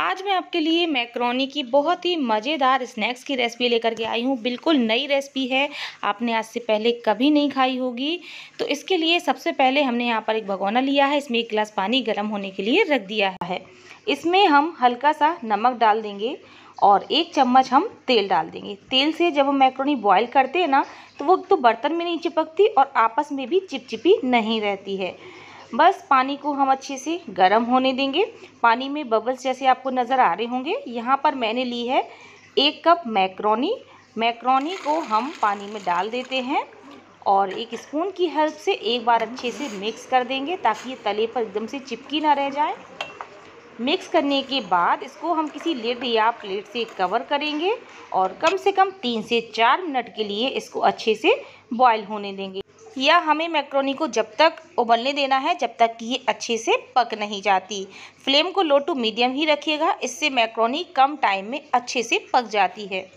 आज मैं आपके लिए मैक्रोनी की बहुत ही मज़ेदार स्नैक्स की रेसिपी लेकर के आई हूँ। बिल्कुल नई रेसिपी है। आपने आज से पहले कभी नहीं खाई होगी। तो इसके लिए सबसे पहले हमने यहाँ पर एक भगोना लिया है। इसमें एक गिलास पानी गर्म होने के लिए रख दिया है। इसमें हम हल्का सा नमक डाल देंगे और एक चम्मच हम तेल डाल देंगे। तेल से जब हम मैक्रोनी बॉयल करते हैं ना तो वो तो बर्तन में नहीं चिपकती और आपस में भी चिपचिपी नहीं रहती है। बस पानी को हम अच्छे से गर्म होने देंगे। पानी में बबल्स जैसे आपको नज़र आ रहे होंगे। यहाँ पर मैंने ली है एक कप मैक्रोनी मैक्रोनी को हम पानी में डाल देते हैं और एक स्पून की हेल्प से एक बार अच्छे से मिक्स कर देंगे ताकि ये तले पर एकदम से चिपकी ना रह जाए। मिक्स करने के बाद इसको हम किसी लिड या प्लेट से कवर करेंगे और कम से कम तीन से चार मिनट के लिए इसको अच्छे से बॉईल होने देंगे। या हमें मैक्रोनी को जब तक उबलने देना है, जब तक कि ये अच्छे से पक नहीं जाती। फ्लेम को लो टू मीडियम ही रखिएगा, इससे मैक्रोनी कम टाइम में अच्छे से पक जाती है।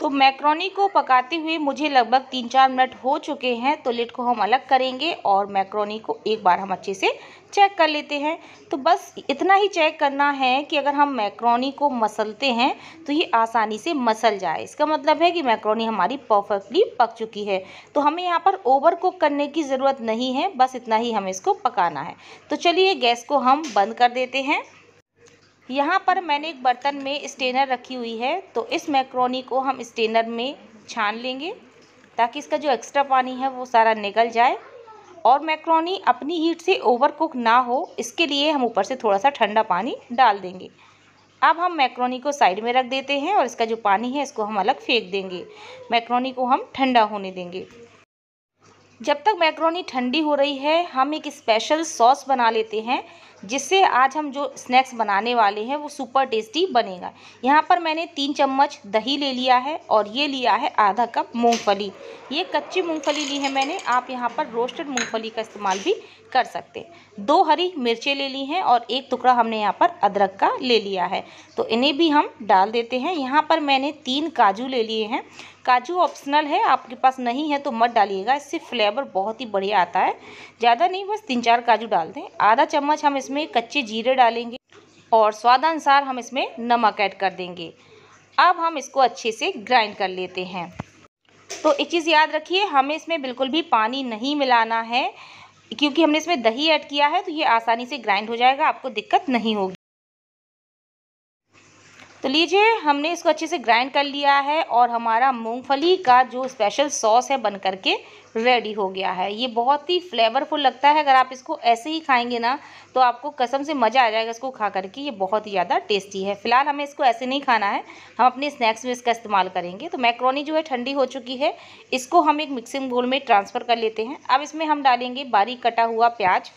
तो मैक्रोनी को पकाते हुए मुझे लगभग तीन चार मिनट हो चुके हैं तो लिट को हम अलग करेंगे और मैक्रोनी को एक बार हम अच्छे से चेक कर लेते हैं। तो बस इतना ही चेक करना है कि अगर हम मैक्रोनी को मसलते हैं तो ये आसानी से मसल जाए। इसका मतलब है कि मैक्रोनी हमारी परफेक्टली पक चुकी है। तो हमें यहाँ पर ओवर कुक करने की ज़रूरत नहीं है, बस इतना ही हमें इसको पकाना है। तो चलिए गैस को हम बंद कर देते हैं। यहाँ पर मैंने एक बर्तन में स्टेनर रखी हुई है तो इस मैक्रोनी को हम स्टेनर में छान लेंगे, ताकि इसका जो एक्स्ट्रा पानी है वो सारा निकल जाए। और मैक्रोनी अपनी हीट से ओवर कुक ना हो, इसके लिए हम ऊपर से थोड़ा सा ठंडा पानी डाल देंगे। अब हम मैक्रोनी को साइड में रख देते हैं, और इसका जो पानी है इसको हम अलग फेंक देंगे। मैक्रोनी को हम ठंडा होने देंगे। जब तक मैक्रोनी ठंडी हो रही है, हम एक स्पेशल सॉस बना लेते हैं जिससे आज हम जो स्नैक्स बनाने वाले हैं, वो सुपर टेस्टी बनेगा। यहाँ पर मैंने तीन चम्मच दही ले लिया है और ये लिया है आधा कप मूंगफली। ये कच्ची मूंगफली ली है मैंने, आप यहाँ पर रोस्टेड मूंगफली का इस्तेमाल भी कर सकते दो हरी मिर्चें ले ली हैं और एक टुकड़ा हमने यहाँ पर अदरक का ले लिया है। तो इन्हें भी हम डाल देते हैं। यहाँ पर मैंने तीन काजू ले लिए हैं। काजू ऑप्शनल है, आपके पास नहीं है तो मत डालिएगा। इससे फ्लेवर बहुत ही बढ़िया आता है। ज़्यादा नहीं, बस तीन चार काजू डाल दें। आधा चम्मच हम इसमें कच्चे जीरे डालेंगे और स्वादानुसार हम इसमें नमक ऐड कर देंगे। अब हम इसको अच्छे से ग्राइंड कर लेते हैं। तो एक चीज़ याद रखिए, हमें इसमें बिल्कुल भी पानी नहीं मिलाना है। क्योंकि हमने इसमें दही ऐड किया है तो ये आसानी से ग्राइंड हो जाएगा, आपको दिक्कत नहीं होगी। तो लीजिए, हमने इसको अच्छे से ग्राइंड कर लिया है और हमारा मूंगफली का जो स्पेशल सॉस है बन करके रेडी हो गया है। ये बहुत ही फ्लेवरफुल लगता है। अगर आप इसको ऐसे ही खाएँगे ना तो आपको कसम से मज़ा आ जाएगा इसको खा करके। ये बहुत ही ज़्यादा टेस्टी है। फ़िलहाल हमें इसको ऐसे नहीं खाना है। हम अपने स्नैक्स में इसका इस्तेमाल करेंगे। तो मैक्रोनी जो है ठंडी हो चुकी है। इसको हम एक मिक्सिंग बोल में ट्रांसफ़र कर लेते हैं। अब इसमें हम डालेंगे बारीक कटा हुआ प्याज।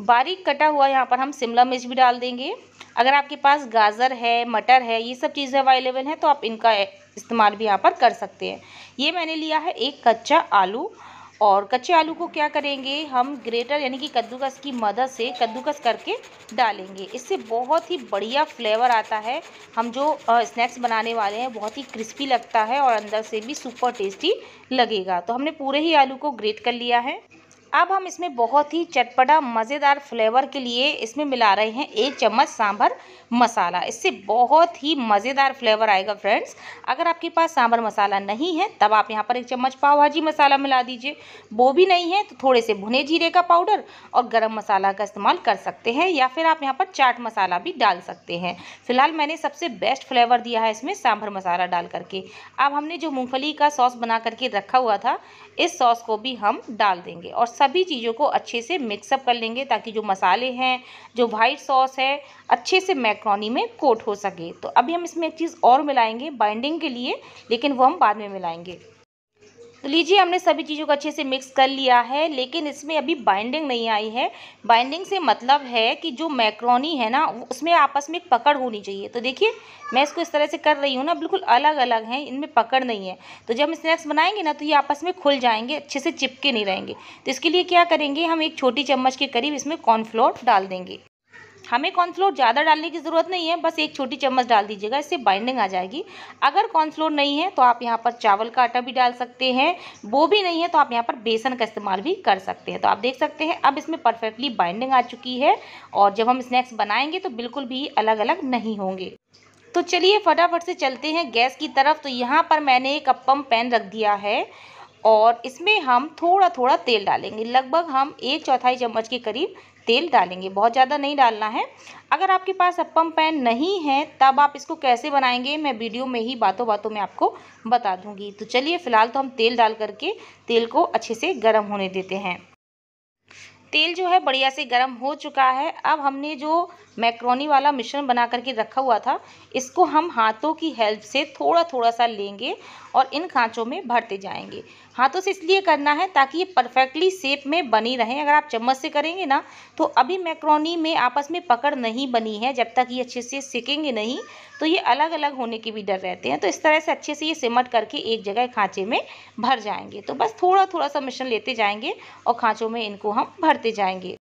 बारीक कटा हुआ यहाँ पर हम शिमला मिर्च भी डाल देंगे। अगर आपके पास गाजर है, मटर है, ये सब चीज़ें अवेलेबल हैं तो आप इनका इस्तेमाल भी यहाँ पर कर सकते हैं। ये मैंने लिया है एक कच्चा आलू और कच्चे आलू को क्या करेंगे, हम ग्रेटर यानी कि कद्दूकस की मदद से कद्दूकस करके डालेंगे। इससे बहुत ही बढ़िया फ्लेवर आता है। हम जो स्नैक्स बनाने वाले हैं, बहुत ही क्रिस्पी लगता है और अंदर से भी सुपर टेस्टी लगेगा। तो हमने पूरे ही आलू को ग्रेट कर लिया है। अब हम इसमें बहुत ही चटपटा, मज़ेदार फ्लेवर के लिए इसमें मिला रहे हैं एक चम्मच सांभर मसाला। इससे बहुत ही मज़ेदार फ्लेवर आएगा फ्रेंड्स। अगर आपके पास सांभर मसाला नहीं है, तब आप यहाँ पर एक चम्मच पाव भाजी मसाला मिला दीजिए। वो भी नहीं है तो थोड़े से भुने जीरे का पाउडर और गरम मसाला का इस्तेमाल कर सकते हैं, या फिर आप यहाँ पर चाट मसाला भी डाल सकते हैं। फ़िलहाल मैंने सबसे बेस्ट फ्लेवर दिया है इसमें सांभर मसाला डाल करके। अब हमने जो मूँगफली का सॉस बना करके रखा हुआ था, इस सॉस को भी हम डाल देंगे और सभी चीज़ों को अच्छे से मिक्सअप कर लेंगे ताकि जो मसाले हैं, जो वाइट सॉस है, अच्छे से मैक्रोनी में कोट हो सके। तो अभी हम इसमें एक चीज़ और मिलाएँगे बाइंडिंग के लिए, लेकिन वो हम बाद में मिलाएँगे। तो लीजिए हमने सभी चीज़ों को अच्छे से मिक्स कर लिया है, लेकिन इसमें अभी बाइंडिंग नहीं आई है। बाइंडिंग से मतलब है कि जो मैक्रोनी है ना उसमें आपस में एक पकड़ होनी चाहिए। तो देखिए, मैं इसको इस तरह से कर रही हूँ ना, बिल्कुल अलग अलग हैं, इनमें पकड़ नहीं है। तो जब हम स्नैक्स बनाएँगे ना तो ये आपस में खुल जाएँगे, अच्छे से चिपके नहीं रहेंगे। तो इसके लिए क्या करेंगे, हम एक छोटी चम्मच के करीब इसमें कॉर्नफ्लोर डाल देंगे। हमें कॉर्नफ्लोर ज़्यादा डालने की ज़रूरत नहीं है, बस एक छोटी चम्मच डाल दीजिएगा, इससे बाइंडिंग आ जाएगी। अगर कॉर्नफ्लोर नहीं है तो आप यहाँ पर चावल का आटा भी डाल सकते हैं। वो भी नहीं है तो आप यहाँ पर बेसन का इस्तेमाल भी कर सकते हैं। तो आप देख सकते हैं, अब इसमें परफेक्टली बाइंडिंग आ चुकी है और जब हम स्नैक्स बनाएँगे तो बिल्कुल भी अलग अलग नहीं होंगे। तो चलिए फटाफट से चलते हैं गैस की तरफ़। तो यहाँ पर मैंने एक अपम पैन रख दिया है और इसमें हम थोड़ा थोड़ा तेल डालेंगे। लगभग हम एक चौथाई चम्मच के करीब तेल डालेंगे, बहुत ज़्यादा नहीं डालना है। अगर आपके पास अपम पैन नहीं है, तब आप इसको कैसे बनाएँगे, मैं वीडियो में ही बातों बातों में आपको बता दूँगी। तो चलिए, फ़िलहाल तो हम तेल डाल करके तेल को अच्छे से गर्म होने देते हैं। तेल जो है बढ़िया से गर्म हो चुका है। अब हमने जो मैक्रोनी वाला मिश्रण बना करके रखा हुआ था। इसको हम हाथों की हेल्प से थोड़ा थोड़ा सा लेंगे और इन खाँचों में भरते जाएँगे। हाथों से इसलिए करना है ताकि ये परफेक्टली शेप में बनी रहें। अगर आप चम्मच से करेंगे ना तो अभी मैक्रोनी में आपस में पकड़ नहीं बनी है, जब तक ये अच्छे से सीखेंगे नहीं तो ये अलग अलग होने के भी डर रहते हैं। तो इस तरह से अच्छे से ये सिमट करके एक जगह खाँचे में भर जाएँगे। तो बस थोड़ा थोड़ा सा मिश्रण लेते जाएँगे और खाँचों में इनको हम भरते जाएँगे।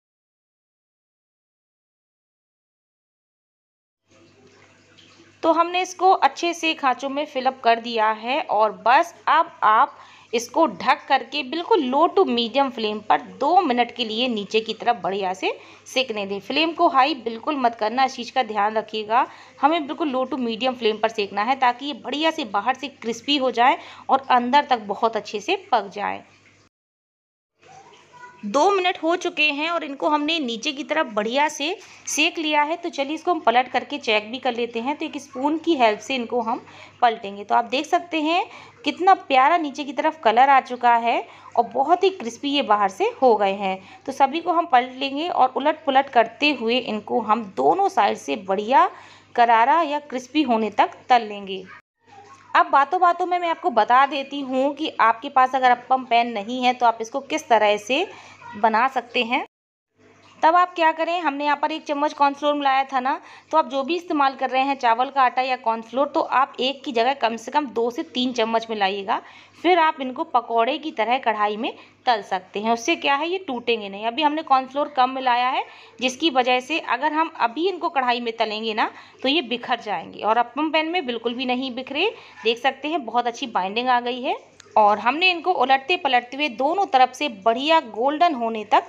तो हमने इसको अच्छे से खाँचों में फिलअप कर दिया है और बस अब आप इसको ढक करके बिल्कुल लो टू मीडियम फ्लेम पर दो मिनट के लिए नीचे की तरफ़ बढ़िया से सेकने दें। फ्लेम को हाई बिल्कुल मत करना, इस चीज़ का ध्यान रखिएगा। हमें बिल्कुल लो टू मीडियम फ्लेम पर सेकना है ताकि ये बढ़िया से बाहर से क्रिस्पी हो जाए और अंदर तक बहुत अच्छे से पक जाए। दो मिनट हो चुके हैं और इनको हमने नीचे की तरफ़ बढ़िया से सेक लिया है। तो चलिए इसको हम पलट करके चेक भी कर लेते हैं। तो एक स्पून की हेल्प से इनको हम पलटेंगे। तो आप देख सकते हैं, कितना प्यारा नीचे की तरफ़ कलर आ चुका है और बहुत ही क्रिस्पी ये बाहर से हो गए हैं। तो सभी को हम पलट लेंगे और उलट पुलट करते हुए इनको हम दोनों साइड से बढ़िया करारा या क्रिस्पी होने तक तल लेंगे। अब बातों बातों में मैं आपको बता देती हूँ कि आपके पास अगर अपम पेन नहीं है तो आप इसको किस तरह से बना सकते हैं? तब आप क्या करें? हमने यहाँ पर एक चम्मच कॉर्नफ्लोर मिलाया था ना? तो आप जो भी इस्तेमाल कर रहे हैं, चावल का आटा या कॉर्नफ्लोर तो आप एक की जगह कम से कम दो से तीन चम्मच मिलाइएगा। फिर आप इनको पकौड़े की तरह कढ़ाई में तल सकते हैं। उससे क्या है? ये टूटेंगे नहीं। अभी हमने कॉर्नफ्लोर कम मिलाया है, जिसकी वजह से अगर हम अभी इनको कढ़ाई में तलेंगे ना तो ये बिखर जाएँगे। और अपम पैन में बिल्कुल भी नहीं बिखरे। देख सकते हैं, बहुत अच्छी बाइंडिंग आ गई है। और हमने इनको उलटते पलटते हुए दोनों तरफ़ से बढ़िया गोल्डन होने तक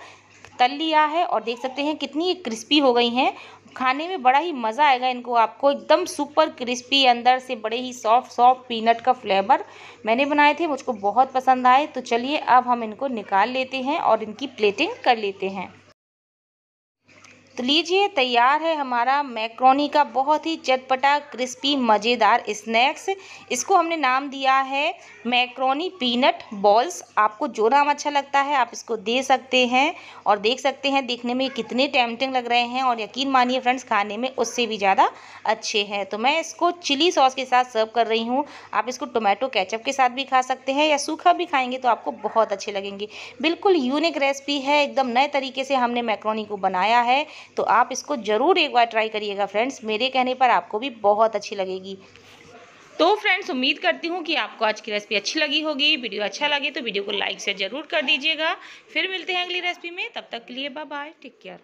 तल लिया है और देख सकते हैं कितनी क्रिस्पी हो गई हैं। खाने में बड़ा ही मज़ा आएगा इनको आपको, एकदम सुपर क्रिस्पी अंदर से बड़े ही सॉफ्ट सॉफ्ट पीनट का फ्लेवर मैंने बनाए थे, मुझको बहुत पसंद आए। तो चलिए अब हम इनको निकाल लेते हैं और इनकी प्लेटिंग कर लेते हैं। तो लीजिए, तैयार है हमारा मैक्रोनी का बहुत ही चटपटा, क्रिस्पी, मज़ेदार स्नैक्स। इसको हमने नाम दिया है मैक्रोनी पीनट बॉल्स। आपको जो नाम अच्छा लगता है, आप इसको दे सकते हैं और देख सकते हैं, देखने में कितने टैमटिंग लग रहे हैं और यकीन मानिए फ्रेंड्स, खाने में उससे भी ज़्यादा अच्छे हैं। तो मैं इसको चिली सॉस के साथ सर्व कर रही हूँ। आप इसको टोमेटो कैचअप के साथ भी खा सकते हैं या सूखा भी खाएँगे तो आपको बहुत अच्छे लगेंगे। बिल्कुल यूनिक रेसिपी है, एकदम नए तरीके से हमने मैक्रोनी को बनाया है। तो आप इसको ज़रूर एक बार ट्राई करिएगा फ्रेंड्स मेरे कहने पर आपको भी बहुत अच्छी लगेगी। तो फ्रेंड्स उम्मीद करती हूँ कि आपको आज की रेसिपी अच्छी लगी होगी। वीडियो अच्छा लगे तो वीडियो को लाइक से ज़रूर कर दीजिएगा। फिर मिलते हैं अगली रेसिपी में। तब तक के लिए बाय बाय टेक केयर